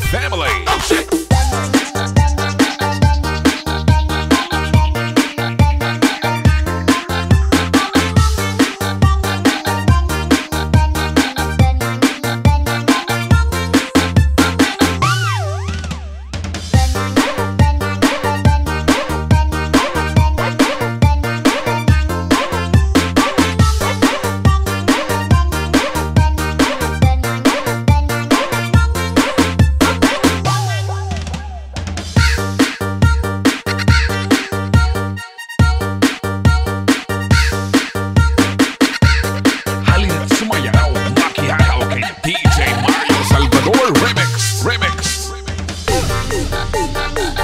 family. Oh, Uh, uh, uh, uh.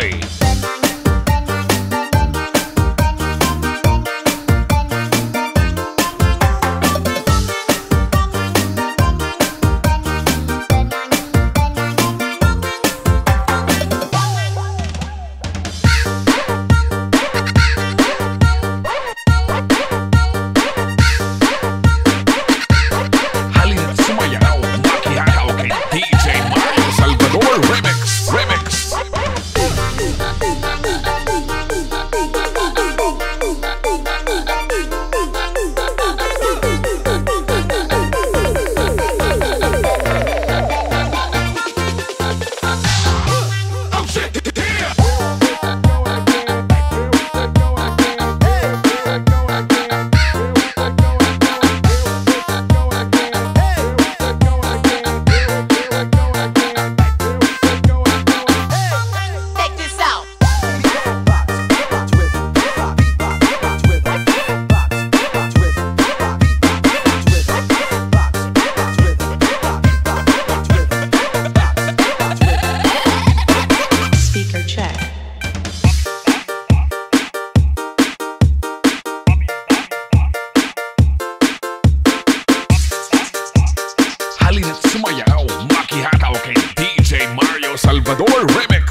boy. DJ Mario Salvador Remix.